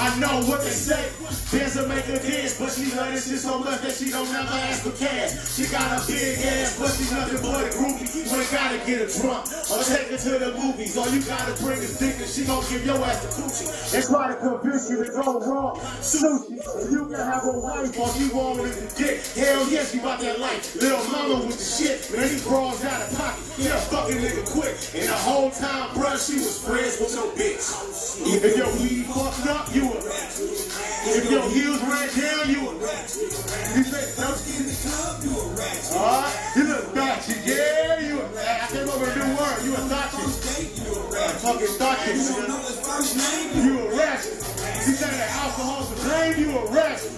I know what they say. Dance will make her dance, but she love this shit so much that she don't never ask for cash. She got a big ass, but she nothing but a groupie. You ain't gotta get her drunk or take her to the movies. All you gotta bring is dick and she gon' give your ass the coochie. They try to convince you to go wrong. Sushi, you can have a wife all you want is the dick. Hell yes, you got that life. Little mama with the shit, but any bras out of pocket. Yeah, fucking nigga quick. And the whole time, bruh, she was friends with your bitch. If your weed fucked up, you a. If your heels ran down, you a rat. You say thirsty in the club, you a rat. Alright, you look thotty, yeah, you a rat. I came up with a new word, you a thotty. Fucking nigga. You a ratchet. You say that alcohol's to blame, you a ratchet.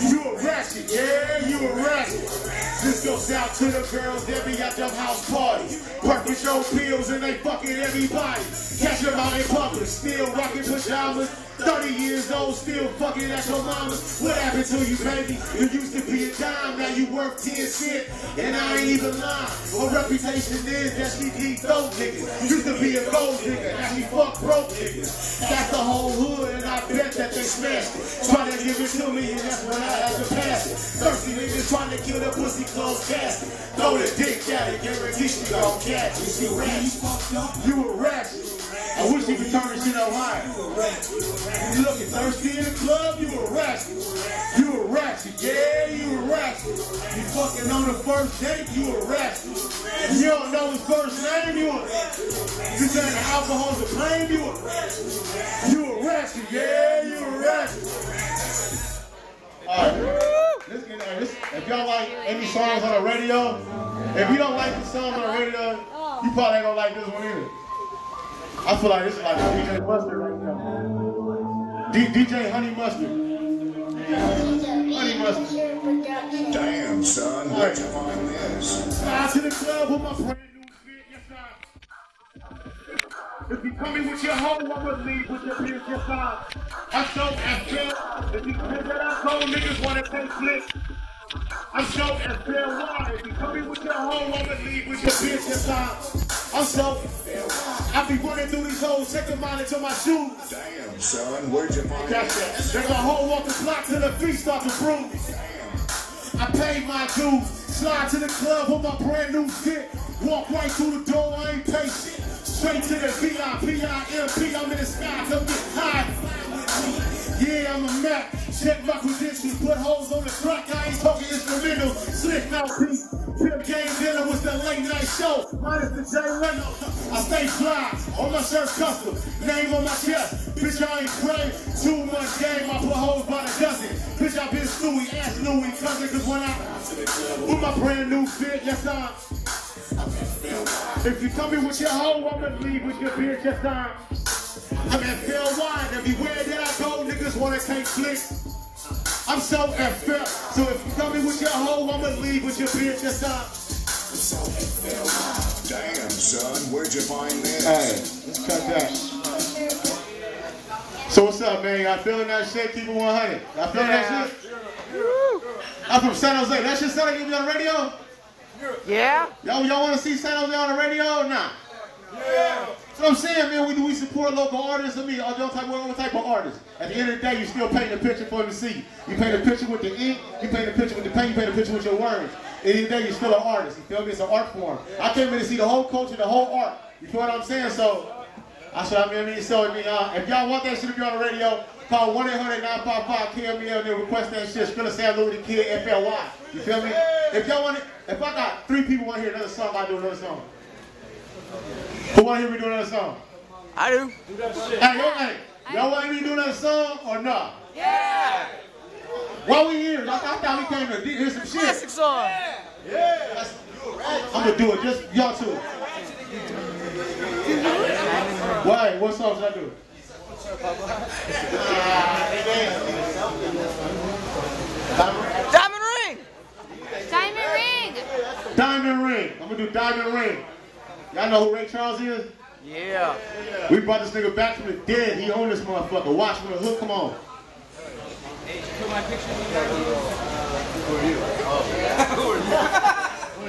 You a ratchet, yeah, you a ratchet. This goes out to the girls be at them house parties. Working show pills and they fucking everybody. Catch them out in public, still rocking pajamas. 30 years old, still fucking at your mama's. What happened to you, baby? You used to be a dime, now you worth 10 cent. And I ain't even lying. Her reputation is that she keep those niggas. Used to be a gold nigga, now she fuck broke niggas. That's the whole hood, and I bet that they smashed it. Try to give it to me, and that's when I had to pass it. Thirsty niggas trying to kill the pussy closed casket. Throw the dick at it, guarantee she gon' catch it. You ratchet. You a ratchet. I wish you could turn this shit up higher. You looking thirsty in the club, you a ratchet. You a ratchet, yeah, you a ratchet. You fucking on the first date, you a ratchet. You don't know his first name, you a You saying the alcohol's a claim, you a You a ratchet, yeah, y'all like any songs on the radio, if you don't like the song on the radio, you probably ain't gonna like this one either. I feel like this is like DJ Mustard right now. D- DJ Honey Mustard. Honey Mustard. Damn, son, where'd you find this? To the club with my brand new fit. Yes, I. If you coming with your hoe, I'ma leave with your bitch. Yes, I. I'm so FL. If you come that I told niggas wanna take flicks. I'm so FLY. If you coming with your hoe, I'ma leave with your bitch. Yes, I. I'm so I be running through these hoes, taking mine into my shoes. Damn, son, where'd you find it. There's a whole walk the block till the feet start to bruise. I paid my dues, slide to the club with my brand new fit. Walk right through the door, I ain't patient. Straight to the VIP, I'm in the sky, come get high. Check my credentials, put holes on the truck. I ain't talking instrumental. Slick mouthpiece. Pimp game dinner was the late night show. Minus the Jay Leno. I stay fly. On my shirt custom. Name on my chest. Bitch, I ain't pray. Too much game. I put hoes by the dozen. Bitch, I been Stewie. Ask Louis cousin. Cause when I with my brand new fit, yes I'm. If you come in with your hoe, I'ma leave with your bitch, yes I'm. I'm at Phil Wine. Everywhere that I go, niggas wanna take flicks. I'm so FL. So if you come in with your hoe, I'ma leave with your bitch, yes I'm. Damn, son, where'd you find this? Hey, let's cut that. So what's up, man? Y'all feeling that shit? Keep it 100. Y'all feeling that shit? I'm from San Jose. That shit sound like you be on the radio? Yeah? Y'all, y'all want to see San Jose on the radio or not? Yeah. What I'm saying, man. We do we support local artists. I mean, all type, what type of artists. At the end of the day, you still paint a picture for them to see. You paint a picture with the ink. You paint a picture with the paint. You paint a picture with your words. At the end of the day, you're still an artist. You feel me? It's an art form. I came in to see the whole culture, the whole art. You feel what I'm saying? So. I what I mean. So, I mean, uh, if y'all want that shit to be on the radio, call 1-800-955-KML and then request that shit. Skrilla Sam Louis Kid, FLY. You feel me? If y'all want it, if I got three people want to hear another song, I'll do another song. Who want to hear me do another song? I do. Hey, yo, hey, y'all want me to do another song or not? Yeah! Why we here? I, I thought we came to hear some shit. Classic song. Yeah. I'm gonna do it, just y'all two. Why? What song should I do? Diamond Ring! Diamond ring. Diamond Ring. I'm gonna do Diamond Ring. Y'all know who Ray Charles is? Yeah. We brought this nigga back from the dead. He owned this motherfucker. Watch from the hook. Come on. Who are You Oh. you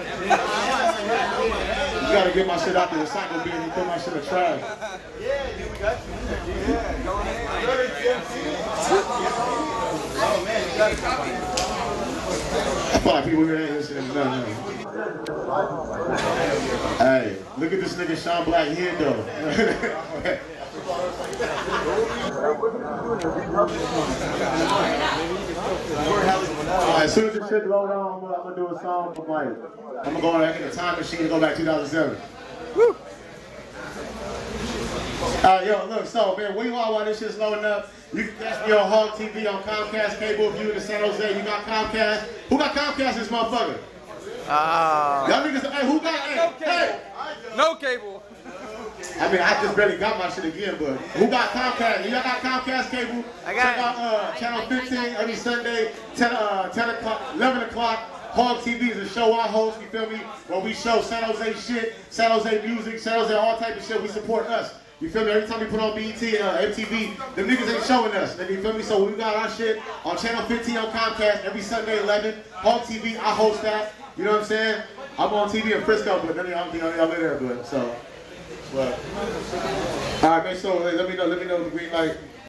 gotta get my shit out there. It's not gonna be any throw my shit in the trash. I feel like people here ain't listening. Hey, look at this nigga Sean Black here though. As soon as this shit load on, I'm gonna, do a song for like, I'm gonna go back in the time machine and go back 2007. Woo! Alright, yo, look, so man, we all while this shit's loading up, you can catch me on Hog TV on Comcast Cable if you in San Jose. You got Comcast. Who got Comcast this motherfucker? Ah. Y'all niggas, hey, who got, hey, hey. No cable. I mean, I just barely got my shit again, but who got Comcast? Y'all got Comcast cable? I got Check out uh, channel 15 every Sunday, 10, uh, 10 o'clock, 11 o'clock. Hog TV is a show I host, you feel me? Where we show San Jose shit, San Jose music, San Jose all type of shit. We support us. You feel me? Every time we put on BET, uh, MTV, the niggas ain't showing us. Nigga, you feel me? So we got our shit on channel 15 on Comcast every Sunday 11. Hog TV, I host that. You know what I'm saying? I'm on TV in Frisco, but none of y'all, y'all live there, but so. But, all right, man. So let me know. Let me know the green light.